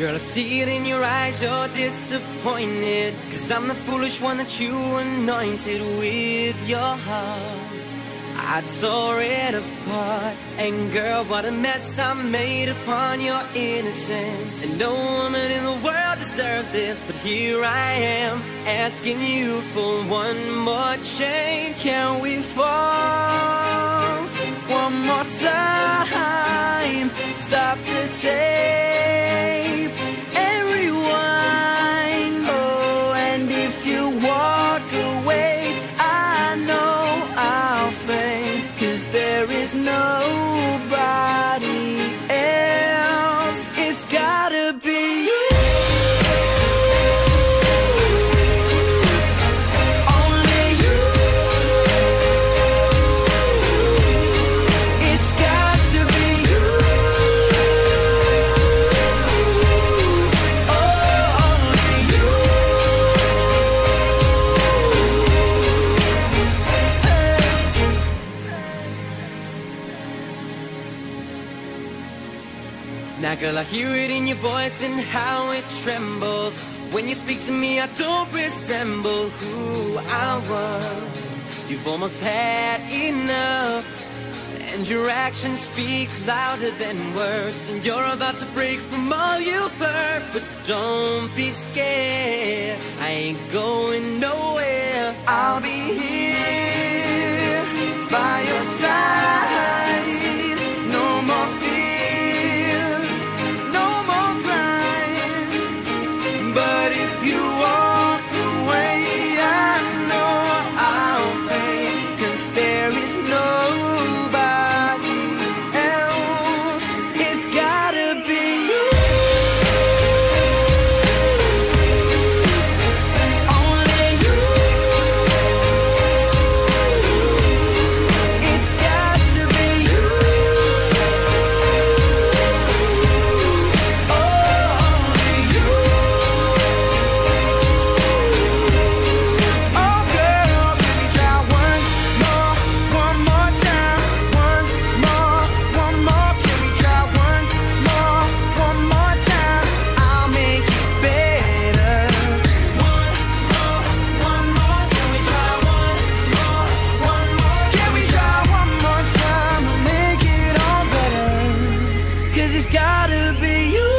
Girl, I see it in your eyes, you're disappointed. Cause I'm the foolish one that you anointed with your heart. I tore it apart. And girl, what a mess I made upon your innocence. And no woman in the world deserves this, but here I am, asking you for one more chance. Can we fall one more time? Stop the tape is nobody Now girl, I hear it in your voice and how it trembles. When you speak to me, I don't resemble who I was. You've almost had enough And your actions speak louder than words. And you're about to break from all you've heard But don't be scared. I ain't going nowhere. I'll be here by Cause it's gotta be you.